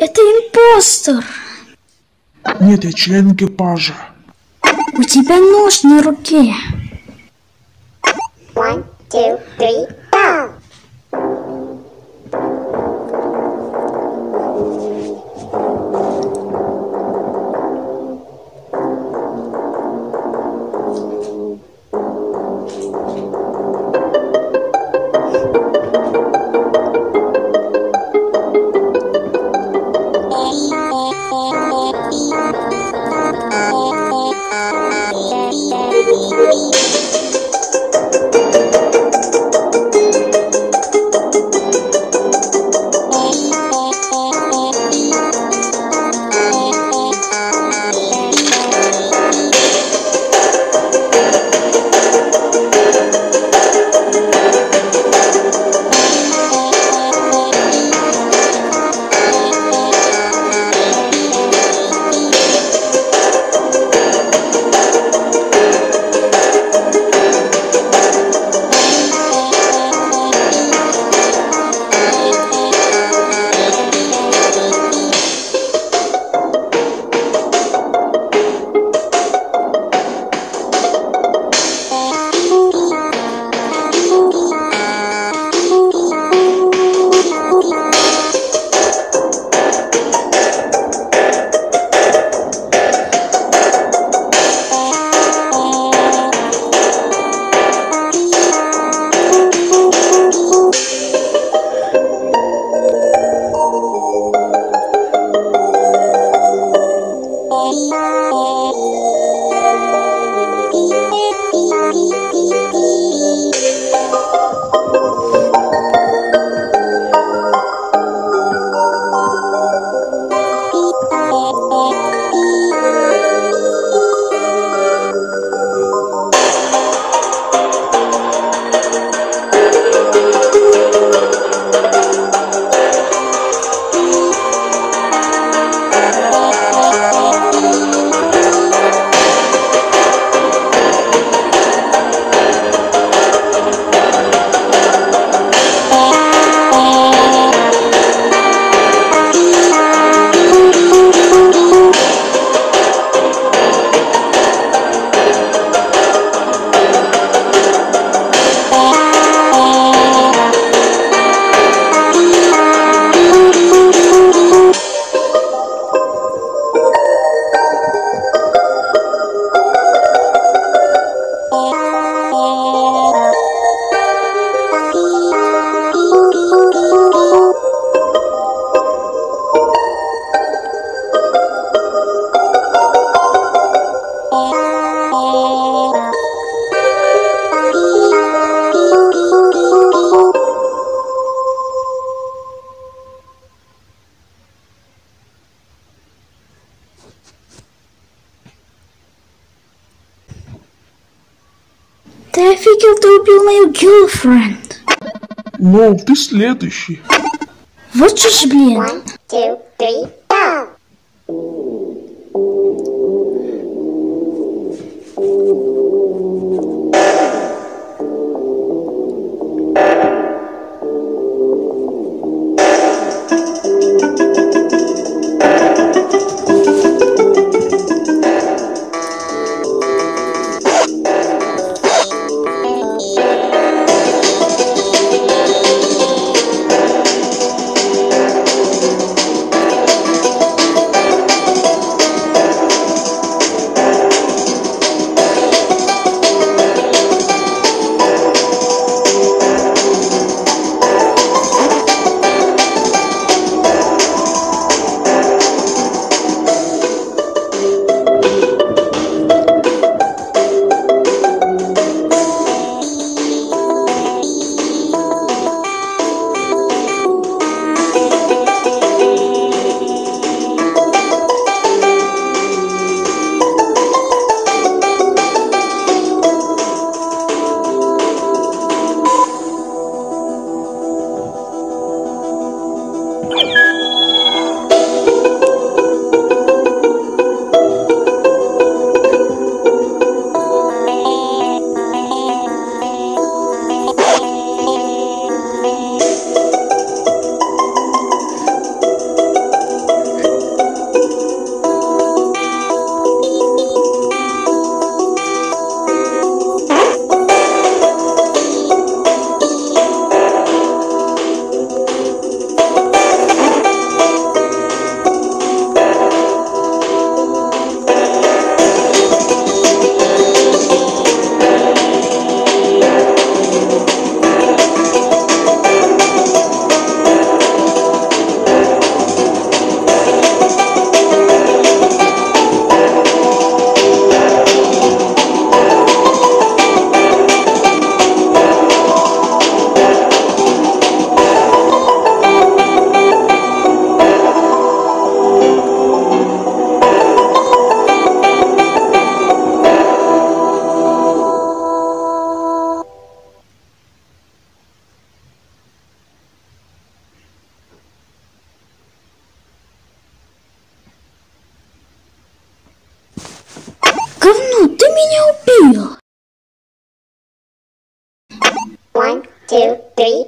это импостер. Нет, я член экипажа. У тебя нож на руке. One, two, three, я видел, ты убил мою girlfriend. Лол, ты следующий. Вот же ж, блин. One, two, three, two, three.